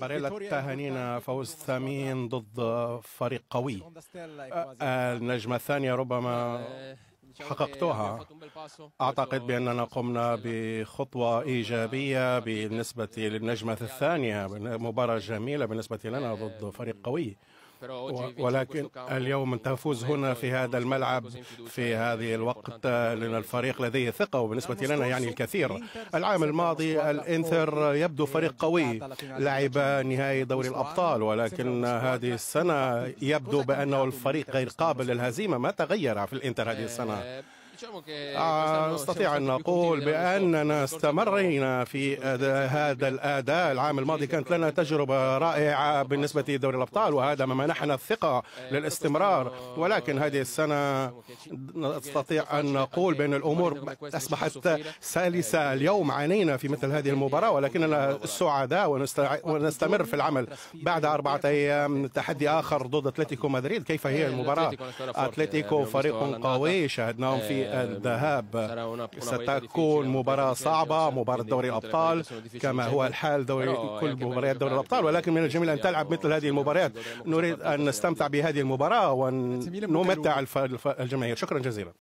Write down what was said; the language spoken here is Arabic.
باريلا تهانينا فوز ثمين ضد فريق قوي النجمة الثانية ربما حققتوها أعتقد بأننا قمنا بخطوة إيجابية بالنسبة للنجمة الثانية مباراة جميلة بالنسبة لنا ضد فريق قوي ولكن اليوم تفوز هنا في هذا الملعب في هذه الوقت لأن الفريق لديه ثقة وبالنسبة لنا يعني الكثير العام الماضي الانتر يبدو فريق قوي لعب نهائي دوري الأبطال ولكن هذه السنة يبدو بأنه الفريق غير قابل للهزيمة ما تغير في الانتر هذه السنة نستطيع أن نقول بأننا استمرينا في هذا الأداء العام الماضي. كانت لنا تجربة رائعة بالنسبة لدوري الأبطال وهذا ما منحنا الثقة للاستمرار. ولكن هذه السنة نستطيع أن نقول بأن الأمور أصبحت سلسة اليوم. عانينا في مثل هذه المباراة ولكننا سعداء ونستمر في العمل. بعد أربعة أيام تحدي آخر ضد أتلتيكو مدريد. كيف هي المباراة؟ أتلتيكو فريق قوي. شاهدناهم في الذهاب. ستكون مباراة صعبة مباراة دوري الأبطال كما هو الحال دوري كل مباريات دوري الأبطال. ولكن من الجميل أن تلعب مثل هذه المباريات. نريد أن نستمتع بهذه المباراة ونمتع الجماهير. شكرا جزيلا.